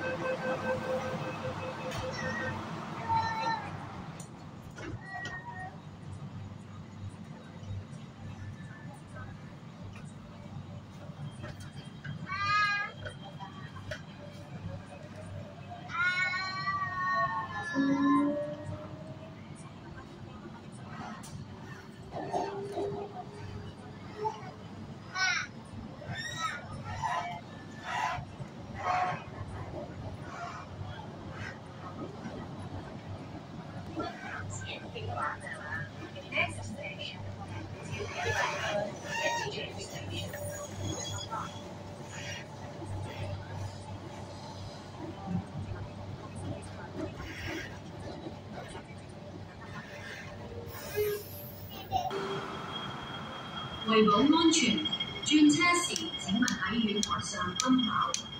なるほど。为保安全，转车时请勿喺月台上奔跑。